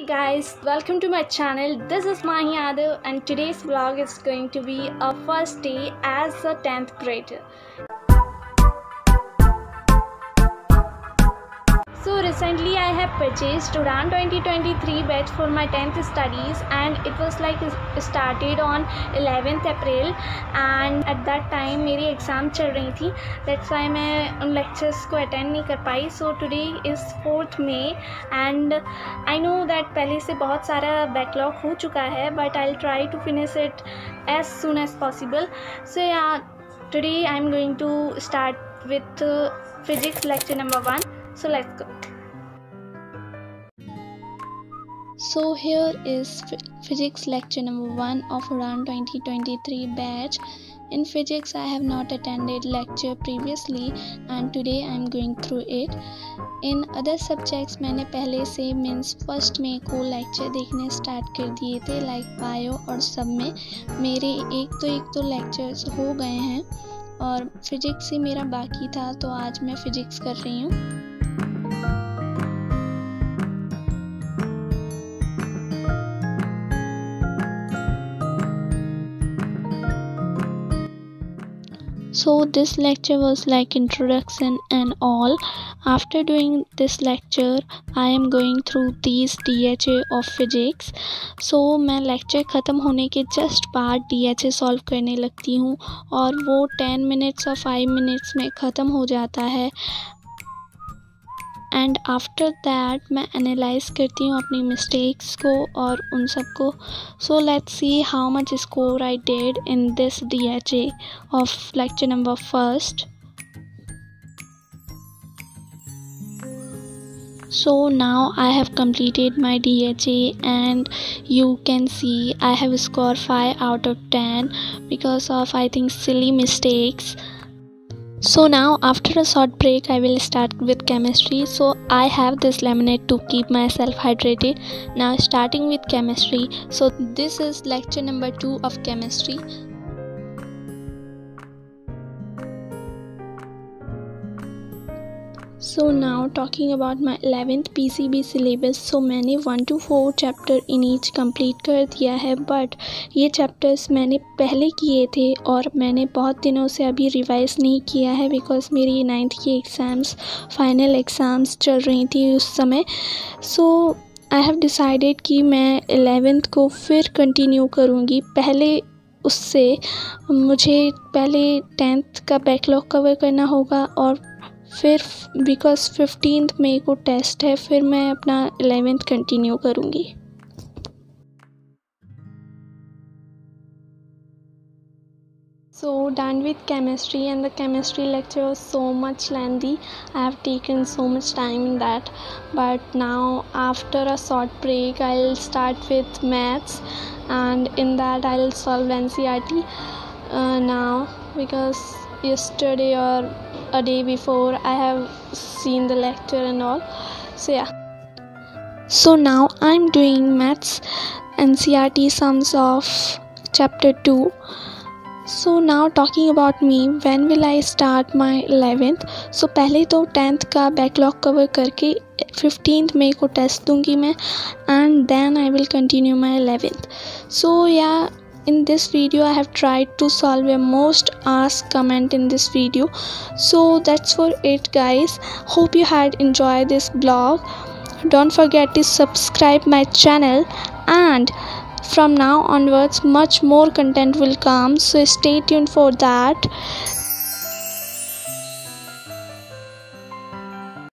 Hey guys, welcome to my channel. This is Mahi Yadav and today's vlog is going to be a first day as a 10th grader. So recently I have purchase Udaan 2023 twenty three batch for my tenth studies and it was like started on eleventh April and at that time मेरी exam चल रही थी that's why मैं उन lectures को attend नहीं कर पाई। So today is fourth May and I know that पहले से बहुत सारा बैकलॉग हो चुका है but I try to finish it as soon as possible so yeah today I am going to start with physics lecture number one so let's go so here is physics lecture number 1 of around 2023 batch in physics i have not attended lecture previously and today i am going through it in other subjects मैंने पहले से means first में को lecture देखने start कर दिए थे like bio और सब में मेरे एक तो एक तो लेक्चर्स हो गए हैं और फिजिक्स ही मेरा बाकी था तो आज मैं फिजिक्स कर रही हूँ so this lecture was like introduction and all after doing this lecture i am going through these dha of physics so मैं lecture ख़त्म होने के just बाद dha solve करने लगती हूँ और वो 10 minutes और 5 minutes में ख़त्म हो जाता है एंड आफ्टर दैट मैं एनालाइज करती हूँ अपनी मिस्टेक्स को और उन सब को so let's see how much score I did in this D H A of lecture number first so now i have completed my dha and you can see i have scored 5 out of 10 because of i think silly mistakes so now after a short break I will start with chemistry. So I have this lemonade to keep myself hydrated. Now starting with chemistry. So this is lecture number 2 of chemistry so now talking about my eleventh P C B syllabus सो मैंने one two four chapter in each complete कर दिया है but ये chapters मैंने पहले किए थे और मैंने बहुत दिनों से अभी रिवाइज नहीं किया है बिकॉज़ मेरी नाइन्थ की एग्ज़ाम्स फाइनल एग्ज़ाम्स चल रही थी उस समय। सो आई हैव डिसाइडेड कि मैं एलेवेंथ को फिर कंटिन्यू करूँगी। पहले उससे मुझे पहले टेंथ का बैकलॉग कवर करना होगा और फिर बिकॉज़ फिफ्टींथ मई को टेस्ट है फिर मैं अपना एलेवेंथ कंटिन्यू करूँगी So done with chemistry and the chemistry lecture was so much lengthy. I have taken so much time in that. But now after a short break I'll start with maths and in that I'll solve NCRT uh, now because yesterday or a day before i have seen the lecture and all. So, yeah. So, now i'm doing maths ncrt sums of chapter 2 so now talking about me when will I start my eleventh so पहले तो tenth का backlog cover करके fifteenth मई को test दूँगी मैं and then I will continue my eleventh so yeah in this video i have tried to solve a most asked comment in this video. So that's for it guys. Hope you had enjoyed this blog. Don't forget to subscribe my channel. And from now onwards much more content will come. So stay tuned for that